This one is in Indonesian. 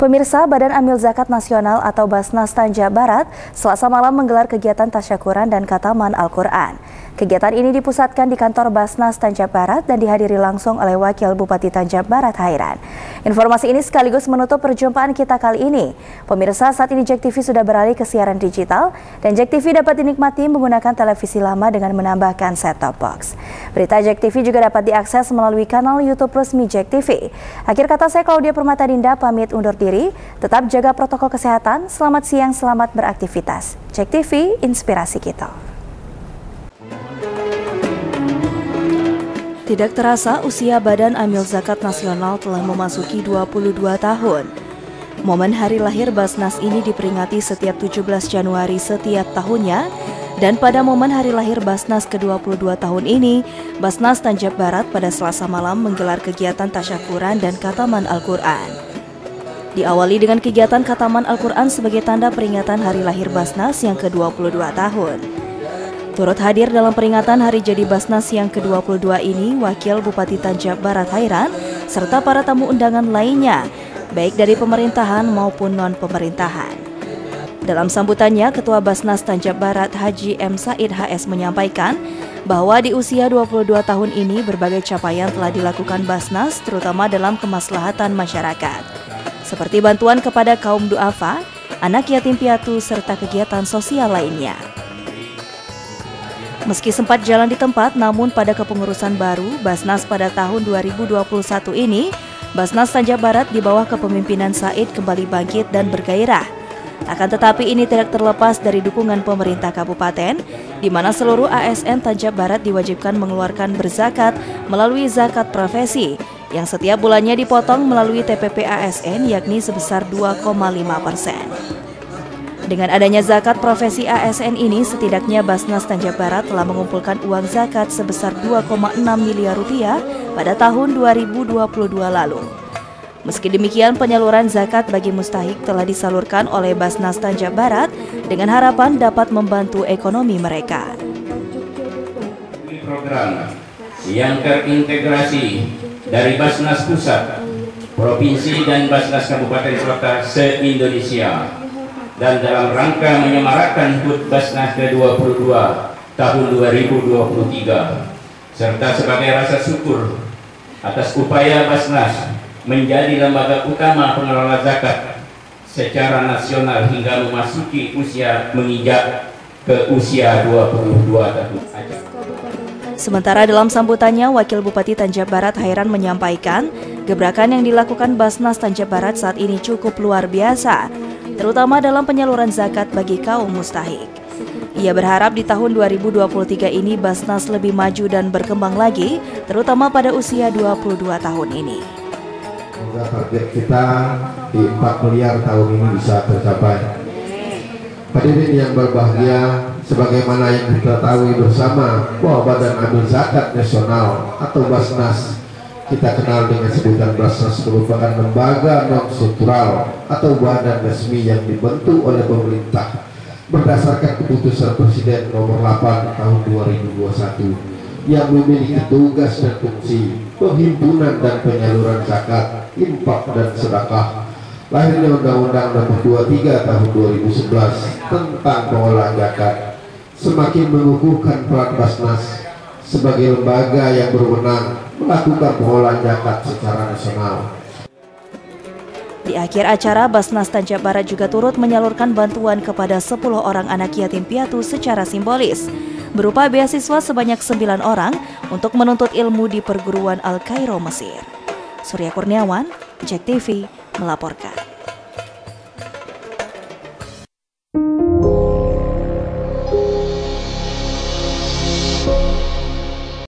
Pemirsa Badan Amil Zakat Nasional atau Basnas Tanja Barat selasa malam menggelar kegiatan tasyakuran dan kataman Al-Quran. Kegiatan ini dipusatkan di kantor Basnas Tanjab Barat dan dihadiri langsung oleh Wakil Bupati Tanjab Barat Hairan. Informasi ini sekaligus menutup perjumpaan kita kali ini. Pemirsa, saat ini Jack TV sudah beralih ke siaran digital dan Jack TV dapat dinikmati menggunakan televisi lama dengan menambahkan set-top box. Berita Jack TV juga dapat diakses melalui kanal YouTube resmi Jack TV. Akhir kata saya Claudia Permata Dinda pamit undur diri. Tetap jaga protokol kesehatan. Selamat siang, selamat beraktivitas. Jack TV, inspirasi kita. Tidak terasa usia Badan Amil Zakat Nasional telah memasuki 22 tahun. Momen hari lahir Basnas ini diperingati setiap 17 Januari setiap tahunnya dan pada momen hari lahir Basnas ke-22 tahun ini, Basnas Tanjab Barat pada selasa malam menggelar kegiatan tasyakuran dan kataman Al-Quran. Diawali dengan kegiatan kataman Al-Quran sebagai tanda peringatan hari lahir Basnas yang ke-22 tahun. Turut hadir dalam peringatan Hari Jadi Basnas yang ke-22 ini, Wakil Bupati Tanjab Barat Hairan, serta para tamu undangan lainnya, baik dari pemerintahan maupun non-pemerintahan. Dalam sambutannya, Ketua Basnas Tanjab Barat Haji M. Said HS menyampaikan bahwa di usia 22 tahun ini berbagai capaian telah dilakukan Basnas terutama dalam kemaslahatan masyarakat. Seperti bantuan kepada kaum duafa, anak yatim piatu, serta kegiatan sosial lainnya. Meski sempat jalan di tempat, namun pada kepengurusan baru, Basnas pada tahun 2021 ini, Basnas Tanja Barat di bawah kepemimpinan Said kembali bangkit dan bergairah. Akan tetapi ini tidak terlepas dari dukungan pemerintah kabupaten, di mana seluruh ASN Tanja Barat diwajibkan mengeluarkan berzakat melalui zakat profesi, yang setiap bulannya dipotong melalui TPP ASN yakni sebesar 2,5 persen. Dengan adanya zakat profesi ASN ini, setidaknya Basnas Tanjab Barat telah mengumpulkan uang zakat sebesar 2,6 miliar rupiah pada tahun 2022 lalu. Meski demikian, penyaluran zakat bagi mustahik telah disalurkan oleh Basnas Tanjab Barat dengan harapan dapat membantu ekonomi mereka. Program yang terintegrasi dari Basnas Pusat, Provinsi dan Basnas Kabupaten Kota se-Indonesia dan dalam rangka menyemarakkan HUT Basnas ke-22 tahun 2023 serta sebagai rasa syukur atas upaya Basnas menjadi lembaga utama pengelola zakat secara nasional hingga memasuki usia menginjak ke usia 22 tahun. Sementara dalam sambutannya, Wakil Bupati Tanjab Barat Hairan menyampaikan, gebrakan yang dilakukan Basnas Tanjab Barat saat ini cukup luar biasa terutama dalam penyaluran zakat bagi kaum mustahik. Ia berharap di tahun 2023 ini Basnas lebih maju dan berkembang lagi, terutama pada usia 22 tahun ini. Semoga target kita di 4 miliar tahun ini bisa tercapai. Hadirin yang berbahagia, sebagaimana yang kita tahu bersama bahwa Badan Amil Zakat Nasional atau Basnas kita kenal dengan sebutan Basnas merupakan lembaga non struktural atau badan resmi yang dibentuk oleh pemerintah berdasarkan keputusan Presiden nomor 8 tahun 2021 yang memiliki tugas dan fungsi penghimpunan dan penyaluran zakat, infak dan sedekah. Lahirnya Undang-Undang Nomor 23 tahun 2011 tentang pengolahan zakat semakin mengukuhkan peran Basnas sebagai lembaga yang berwenang melakukan pengolahan zakat secara nasional. Di akhir acara, Basnas Tanjab Barat juga turut menyalurkan bantuan kepada 10 orang anak yatim piatu secara simbolis, berupa beasiswa sebanyak 9 orang untuk menuntut ilmu di perguruan Al-Kairo, Mesir. Surya Kurniawan, Jack TV, melaporkan.